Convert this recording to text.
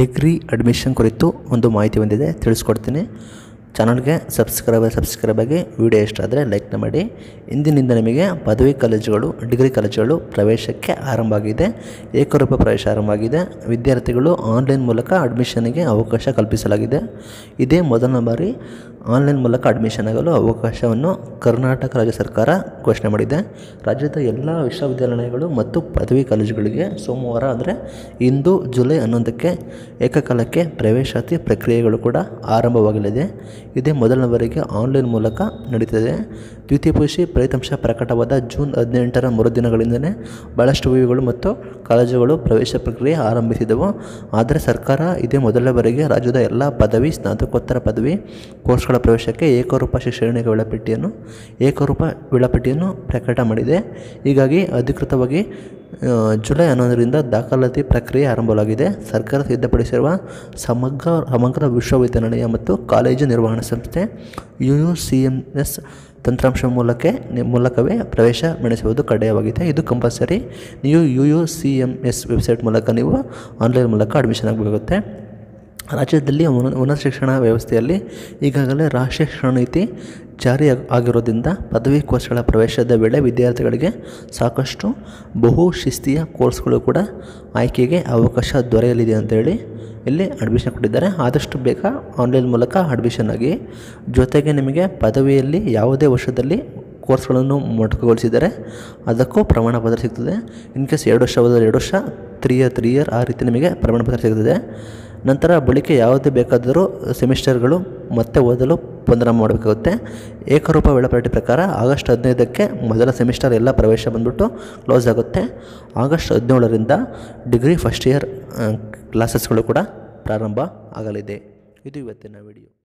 Degree admission ಕುರಿತು ಒಂದು ಮಾಹಿತಿ ಬಂದಿದೆ, ತಿಳಿಸ್ಕೊಡ್ತೀನಿ. ಚಾನಲ್ಗೆ ಸಬ್ಸ್ಕ್ರೈಬ್ ಸಬ್ಸ್ಕ್ರೈಬ್ ಆಗಿ ವಿಡಿಯೋ ಇಷ್ಟ ಆದರೆ ಲೈಕ್ನ ಮಾಡಿ. ಇಂದಿನಿಂದ ನಿಮಗೆ ಪದವಿ ಕಾಲೇಜುಗಳು, ಡಿಗ್ರಿ ಕಾಲೇಜುಗಳು ಪ್ರವೇಶಕ್ಕೆ ಆರಂಭ ಆಗಿದೆ. ಏಕರೂಪ ಪ್ರವೇಶ ಆರಂಭ ಆಗಿದೆ. ವಿದ್ಯಾರ್ಥಿಗಳು ಆನ್ಲೈನ್ ಮೂಲಕ ಅಡ್ಮಿಷನ್ಗೆ ಅವಕಾಶ ಕಲ್ಪಿಸಲಾಗಿದೆ. ಇದೇ ಮೊದಲನೇ ಬಾರಿ ಆನ್ಲೈನ್ ಮೂಲಕ ಅಡ್ಮಿಷನ್ ಆಗಲು ಅವಕಾಶವನ್ನು ಕರ್ನಾಟಕ ರಾಜ್ಯ ಸರ್ಕಾರ ಘೋಷಣೆ ಮಾಡಿದೆ. ರಾಜ್ಯದ ಎಲ್ಲ ವಿಶ್ವವಿದ್ಯಾಲಯಗಳು ಮತ್ತು ಪದವಿ ಕಾಲೇಜುಗಳಿಗೆ ಸೋಮವಾರ ಅಂದರೆ ಇಂದು ಜುಲೈ ಹನ್ನೊಂದಕ್ಕೆ ಏಕಕಾಲಕ್ಕೆ ಪ್ರವೇಶಾತಿ ಪ್ರಕ್ರಿಯೆಗಳು ಕೂಡ ಆರಂಭವಾಗಲಿದೆ. ಇದೇ ಮೊದಲನವರೆಗೆ ಆನ್ಲೈನ್ ಮೂಲಕ ನಡೀತದೆ. ದ್ವಿತೀಯ ಪಿ ಫಲಿತಾಂಶ ಪ್ರಕಟವಾದ ಜೂನ್ ಹದಿನೆಂಟರ ಮರುದಿನಗಳಿಂದಲೇ ಭಾಳಷ್ಟು ವಿವಿಗಳು ಮತ್ತು ಕಾಲೇಜುಗಳು ಪ್ರವೇಶ ಪ್ರಕ್ರಿಯೆ ಆರಂಭಿಸಿದವು. ಆದರೆ ಸರ್ಕಾರ ಇದೇ ಮೊದಲನೇವರೆಗೆ ಬಾರಿಗೆ ರಾಜ್ಯದ ಎಲ್ಲ ಪದವಿ, ಸ್ನಾತಕೋತ್ತರ ಪದವಿ ಕೋರ್ಸ್ಗಳ ಪ್ರವೇಶಕ್ಕೆ ಏಕರೂಪ ಶಿಕ್ಷಣಿಕ ವೇಳಾಪಟ್ಟಿಯನ್ನು, ಏಕರೂಪ ವೇಳಾಪಟ್ಟಿಯನ್ನು ಪ್ರಕಟ ಮಾಡಿದೆ. ಹೀಗಾಗಿ ಅಧಿಕೃತವಾಗಿ ಜುಲೈ ಹನ್ನೊಂದರಿಂದ ದಾಖಲಾತಿ ಪ್ರಕ್ರಿಯೆ ಆರಂಭವಾಗಿದೆ. ಸರ್ಕಾರ ಸಿದ್ಧಪಡಿಸಿರುವ ಸಮಗ್ರ ಸಮಗ್ರ ವಿಶ್ವವಿದ್ಯಾನಿಲಯ ಮತ್ತು ಕಾಲೇಜು ನಿರ್ವಹಣಾ ಸಂಸ್ಥೆ U U C M S ತಂತ್ರಾಂಶ ಮೂಲಕ ಮೂಲಕವೇ ಪ್ರವೇಶ ನಡೆಸುವುದು ಕಡ್ಡಾಯವಾಗಿದೆ. ಇದು ಕಂಪಲ್ಸರಿ. ನೀವು U U C M S website ಮೂಲಕ ನೀವು ಆನ್ಲೈನ್ ಮೂಲಕ ಅಡ್ಮಿಷನ್ ಆಗಬೇಕಾಗುತ್ತೆ. ರಾಜ್ಯದಲ್ಲಿ ಉನ್ನ- ಉನ್ನತ ಶಿಕ್ಷಣ ವ್ಯವಸ್ಥೆಯಲ್ಲಿ ಈಗಾಗಲೇ ರಾಷ್ಟ್ರೀಯ ಶಿಕ್ಷಣ ನೀತಿ ಜಾರಿ ಆಗಿರೋದ್ರಿಂದ ಪದವಿ ಕೋರ್ಸ್ಗಳ ಪ್ರವೇಶದ ವೇಳೆ ವಿದ್ಯಾರ್ಥಿಗಳಿಗೆ ಸಾಕಷ್ಟು ಬಹು ಶಿಸ್ತಿಯ ಕೋರ್ಸ್ಗಳು ಕೂಡ ಆಯ್ಕೆಗೆ ಅವಕಾಶ ದೊರೆಯಲಿದೆ ಅಂತೇಳಿ ಇಲ್ಲಿ ಅಡ್ಮಿಷನ್ ಕೊಟ್ಟಿದ್ದಾರೆ. ಆದಷ್ಟು ಬೇಗ ಆನ್ಲೈನ್ ಮೂಲಕ ಅಡ್ಮಿಷನ್ ಆಗಿ ಜೊತೆಗೆ ನಿಮಗೆ ಪದವಿಯಲ್ಲಿ ಯಾವುದೇ ವರ್ಷದಲ್ಲಿ ಕೋರ್ಸ್ಗಳನ್ನು ಮೊಟಕುಗೊಳಿಸಿದರೆ ಅದಕ್ಕೂ ಪ್ರಮಾಣ ಪತ್ರ ಸಿಗ್ತದೆ. ಇನ್ ಕೇಸ್ ಎರಡು ವರ್ಷ ಹೋದರೆ ಎರಡು ವರ್ಷ ತ್ರೀ ಇಯರ್ ತ್ರೀ ಇಯರ್ ಆ ರೀತಿ ನಿಮಗೆ ಪ್ರಮಾಣ ಪತ್ರ ಸಿಗ್ತದೆ. ನಂತರ ಬಳಿಕ ಯಾವುದೇ ಬೇಕಾದರೂ ಸೆಮಿಸ್ಟರ್ಗಳು ಮತ್ತೆ ಓದಲು ಪುನರಾರಂಭ ಮಾಡಬೇಕಾಗುತ್ತೆ. ಏಕರೂಪ ವೇಳಾಪಟ್ಟಿ ಪ್ರಕಾರ ಆಗಸ್ಟ್ ಹದಿನೈದಕ್ಕೆ ಮೊದಲ ಸೆಮಿಸ್ಟರ್ ಎಲ್ಲ ಪ್ರವೇಶ ಬಂದ್ಬಿಟ್ಟು ಕ್ಲೋಸ್ ಆಗುತ್ತೆ. ಆಗಸ್ಟ್ ಹದಿನೇಳರಿಂದ ಡಿಗ್ರಿ ಫಸ್ಟ್ ಇಯರ್ ಕ್ಲಾಸಸ್ಗಳು ಕೂಡ ಪ್ರಾರಂಭ ಆಗಲಿದೆ. ಇದು ಇವತ್ತಿನ ವಿಡಿಯೋ.